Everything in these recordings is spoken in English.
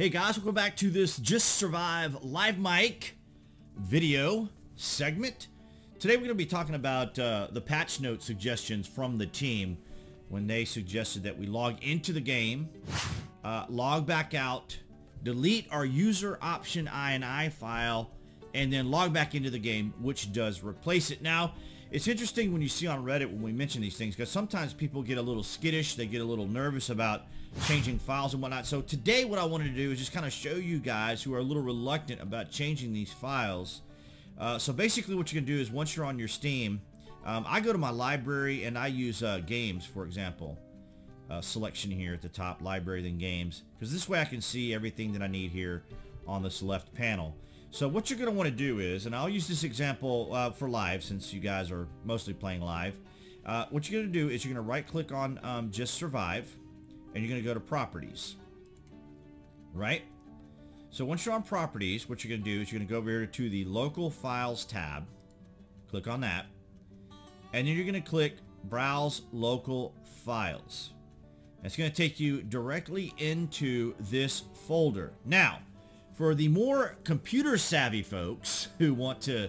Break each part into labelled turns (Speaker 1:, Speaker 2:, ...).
Speaker 1: Hey guys, welcome back to this Just Survive live mic video segment. Today we're going to be talking about uh, the patch note suggestions from the team when they suggested that we log into the game, uh, log back out, delete our user option INI file, and then log back into the game, which does replace it. Now, it's interesting when you see on Reddit when we mention these things because sometimes people get a little skittish, they get a little nervous about changing files and whatnot. So today what I wanted to do is just kind of show you guys who are a little reluctant about changing these files. Uh, so basically what you can do is once you're on your Steam, um, I go to my library and I use uh, games, for example. Uh, selection here at the top, library then games. Because this way I can see everything that I need here on this left panel. So what you're going to want to do is, and I'll use this example uh, for live since you guys are mostly playing live. Uh, what you're going to do is you're going to right click on um, just survive and you're going to go to properties. Right? So once you're on properties, what you're going to do is you're going to go over here to the local files tab. Click on that. And then you're going to click browse local files. It's going to take you directly into this folder. Now, for the more computer savvy folks who want to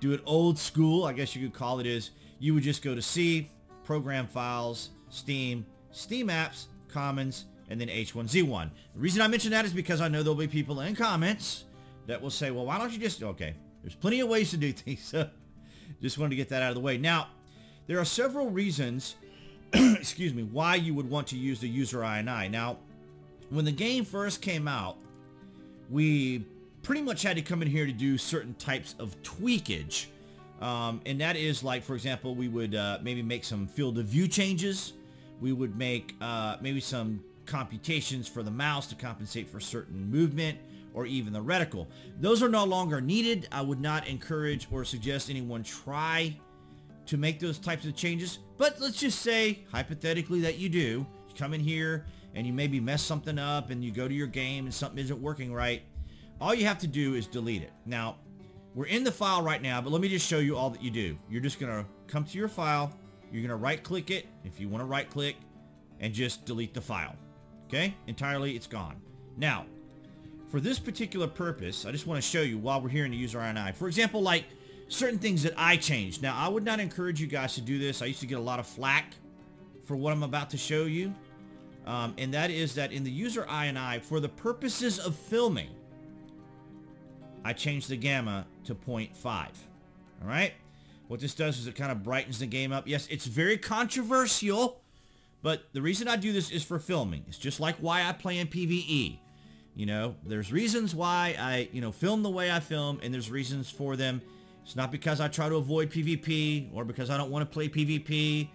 Speaker 1: do it old school, I guess you could call it is, you would just go to C, Program Files, Steam, Steam Apps, Commons, and then H1Z1. The reason I mention that is because I know there'll be people in comments that will say, well, why don't you just, okay, there's plenty of ways to do things, so just wanted to get that out of the way. Now, there are several reasons, excuse me, why you would want to use the user INI. Now, when the game first came out, we pretty much had to come in here to do certain types of tweakage. Um, and that is like, for example, we would uh, maybe make some field of view changes. We would make uh, maybe some computations for the mouse to compensate for certain movement or even the reticle. Those are no longer needed. I would not encourage or suggest anyone try to make those types of changes. But let's just say, hypothetically, that you do. Come in here and you maybe mess something up and you go to your game and something isn't working right, all you have to do is delete it. Now, we're in the file right now, but let me just show you all that you do. You're just going to come to your file. You're going to right click it if you want to right click and just delete the file. Okay? Entirely, it's gone. Now, for this particular purpose, I just want to show you while we're here in the user INI. For example, like certain things that I changed. Now, I would not encourage you guys to do this. I used to get a lot of flack for what I'm about to show you. Um, and that is that in the user INI, for the purposes of filming, I changed the gamma to 0.5. All right? What this does is it kind of brightens the game up. Yes, it's very controversial, but the reason I do this is for filming. It's just like why I play in PvE. You know, there's reasons why I, you know, film the way I film, and there's reasons for them. It's not because I try to avoid PvP or because I don't want to play PvP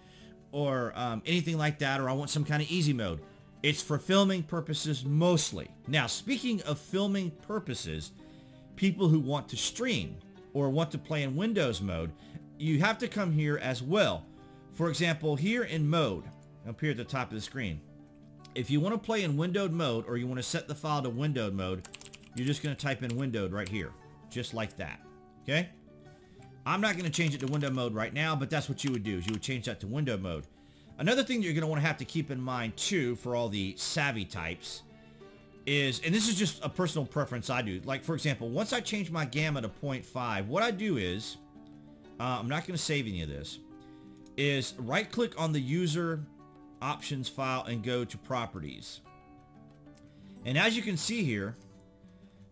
Speaker 1: or um, anything like that, or I want some kind of easy mode. It's for filming purposes mostly. Now, speaking of filming purposes, people who want to stream or want to play in Windows mode, you have to come here as well. For example, here in mode, up here at the top of the screen, if you want to play in windowed mode or you want to set the file to windowed mode, you're just going to type in windowed right here, just like that. Okay? I'm not going to change it to window mode right now, but that's what you would do, is you would change that to window mode. Another thing that you're going to want to have to keep in mind, too, for all the savvy types, is, and this is just a personal preference I do. Like, for example, once I change my gamma to 0.5, what I do is, uh, I'm not going to save any of this, is right-click on the user options file and go to properties. And as you can see here,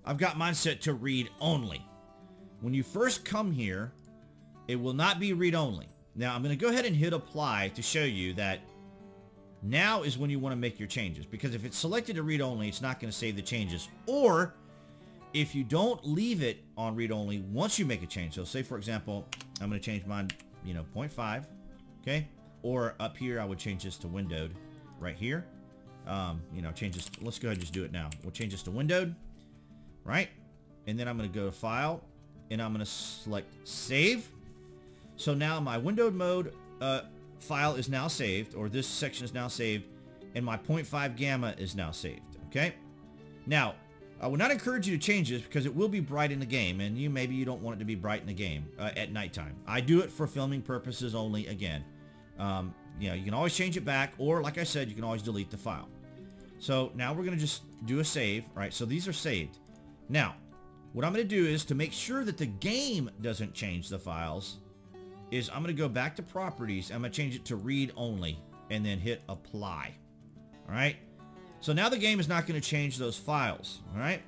Speaker 1: I've got mine set to read only. When you first come here, it will not be read-only. Now, I'm going to go ahead and hit apply to show you that now is when you want to make your changes. Because if it's selected to read-only, it's not going to save the changes. Or, if you don't leave it on read-only once you make a change. So say, for example, I'm going to change mine, you know, 0.5. Okay? Or up here, I would change this to windowed right here. Um, you know, change this. Let's go ahead and just do it now. We'll change this to windowed. Right? And then I'm going to go to File, and I'm going to select Save. So now my windowed mode uh, file is now saved, or this section is now saved, and my 0.5 gamma is now saved, okay? Now, I would not encourage you to change this because it will be bright in the game, and you maybe you don't want it to be bright in the game uh, at nighttime. I do it for filming purposes only, again. Um, you know, you can always change it back, or like I said, you can always delete the file. So now we're going to just do a save. right? so these are saved. Now, what I'm going to do is to make sure that the game doesn't change the files is I'm going to go back to properties. I'm going to change it to read only and then hit apply. All right. So now the game is not going to change those files. All right.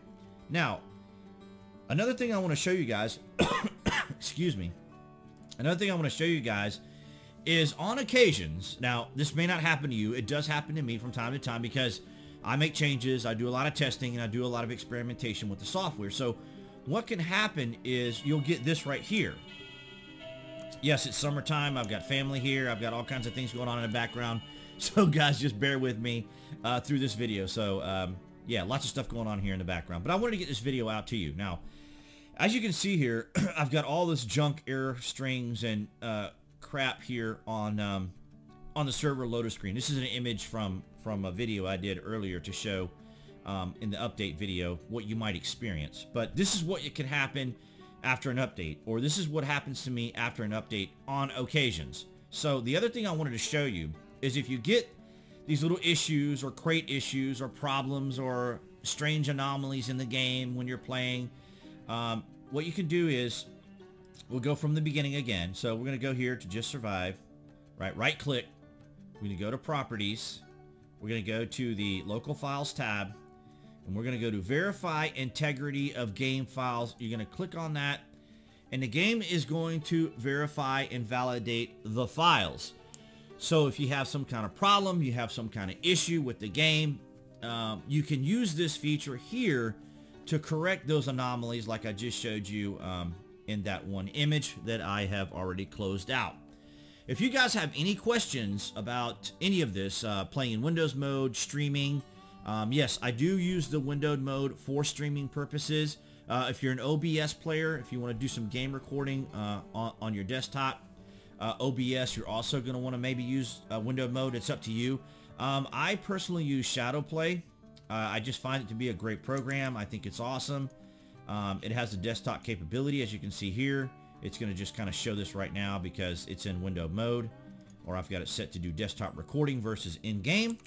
Speaker 1: Now, another thing I want to show you guys, excuse me. Another thing I want to show you guys is on occasions, now this may not happen to you. It does happen to me from time to time because I make changes. I do a lot of testing and I do a lot of experimentation with the software. So what can happen is you'll get this right here. Yes, it's summertime. I've got family here. I've got all kinds of things going on in the background. So guys, just bear with me uh, through this video. So um, yeah, lots of stuff going on here in the background. But I wanted to get this video out to you. Now, as you can see here, I've got all this junk error strings and uh, crap here on um, on the server loader screen. This is an image from from a video I did earlier to show um, in the update video what you might experience. But this is what it can happen after an update, or this is what happens to me after an update on occasions. So the other thing I wanted to show you is if you get these little issues or crate issues or problems or strange anomalies in the game when you're playing, um, what you can do is we'll go from the beginning again. So we're going to go here to just survive, right? Right click. We're going to go to properties. We're going to go to the local files tab and we're going to go to verify integrity of game files. You're going to click on that and the game is going to verify and validate the files. So if you have some kind of problem, you have some kind of issue with the game, um, you can use this feature here to correct those anomalies like I just showed you um, in that one image that I have already closed out. If you guys have any questions about any of this, uh, playing in Windows mode, streaming, um, yes, I do use the windowed mode for streaming purposes. Uh, if you're an OBS player, if you want to do some game recording uh, on, on, your desktop, uh, OBS, you're also going to want to maybe use uh, windowed mode. It's up to you. Um, I personally use Shadowplay. Uh, I just find it to be a great program. I think it's awesome. Um, it has the desktop capability, as you can see here. It's going to just kind of show this right now because it's in window mode, or I've got it set to do desktop recording versus in-game.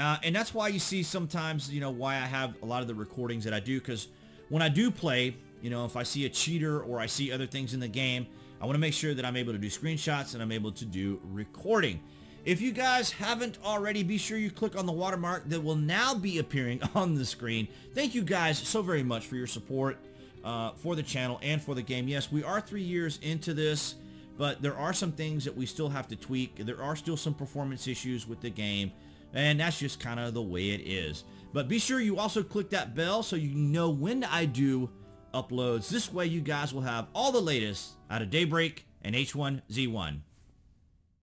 Speaker 1: Uh, and that's why you see sometimes, you know, why I have a lot of the recordings that I do, because when I do play, you know, if I see a cheater or I see other things in the game, I want to make sure that I'm able to do screenshots and I'm able to do recording. If you guys haven't already, be sure you click on the watermark that will now be appearing on the screen. Thank you guys so very much for your support uh, for the channel and for the game. Yes, we are three years into this, but there are some things that we still have to tweak. There are still some performance issues with the game, and that's just kind of the way it is. But be sure you also click that bell so you know when I do uploads. This way you guys will have all the latest out of Daybreak and H1Z1.